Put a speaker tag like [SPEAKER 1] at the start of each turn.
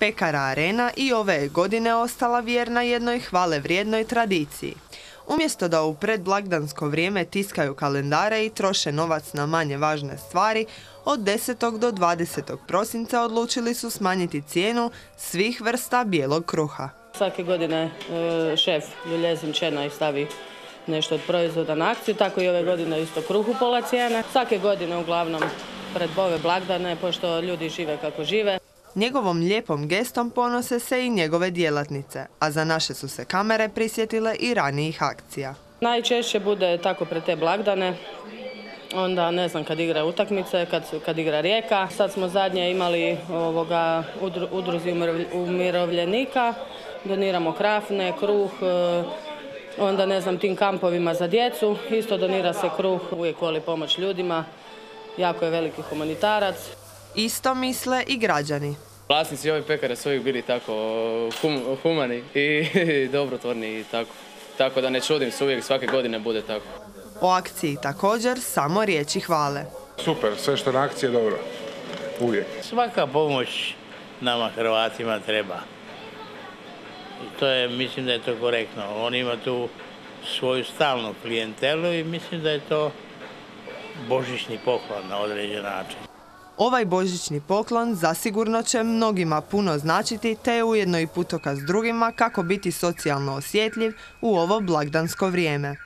[SPEAKER 1] Pekara Arena i ove godine ostala vjerna jednoj hvale vrijednoj tradiciji. Umjesto da u predblagdansko vrijeme tiskaju kalendare i troše novac na manje važne stvari, od 10. do 20. prosinca odlučili su smanjiti cijenu svih vrsta bijelog kruha.
[SPEAKER 2] Svake godine e, šef Juljezin Čena stavi nešto od proizvoda na akciju, tako i ove godine isto kruhu pola cijene. Svake godine uglavnom pred ove blagdane, pošto ljudi žive kako žive.
[SPEAKER 1] Njegovom lijepom gestom ponose se i njegove djelatnice, a za naše su se kamere prisjetile i ranijih akcija.
[SPEAKER 2] Najčešće bude tako pred te blagdane, onda ne znam kad igra utakmice, kad, kad igra rijeka. Sad smo zadnje imali ovoga udruzi umirovljenika, doniramo krafne, kruh, e, onda ne znam tim kampovima za djecu, isto donira se kruh, uvijek voli pomoć ljudima, jako je veliki humanitarac.
[SPEAKER 1] Isto misle i građani.
[SPEAKER 3] Vlasnici ove pekare su uvijek bili tako humani i dobrotvorni i tako. Tako da ne čudim se uvijek svake godine bude tako.
[SPEAKER 1] O akciji također samo riječi hvale.
[SPEAKER 4] Super, sve što je na akciji je dobro. Uvijek.
[SPEAKER 5] Svaka pomoć nama Hrvatima treba. I to je, mislim da je to korektno. On ima tu svoju stalnu klijentelu i mislim da je to božićni poklon na određen način.
[SPEAKER 1] Ovaj božićni poklon zasigurno će mnogima puno značiti te je ujedno i putokaz drugima kako biti socijalno osjetljiv u ovo blagdansko vrijeme.